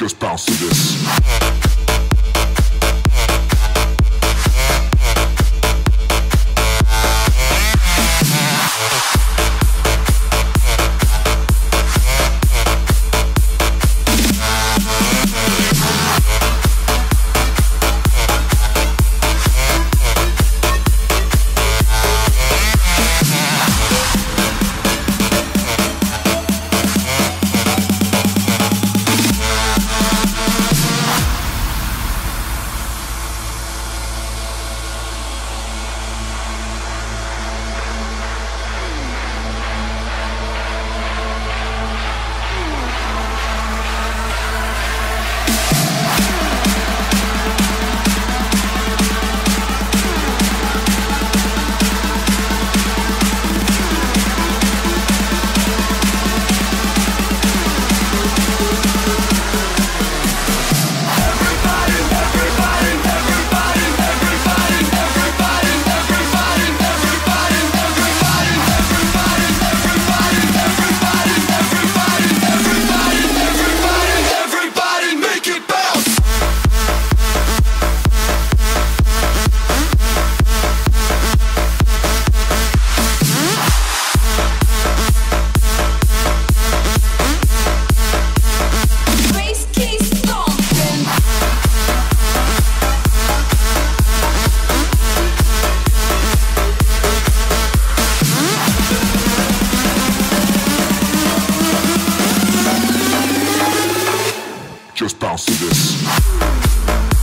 Just bounce to this. Just bounce to this.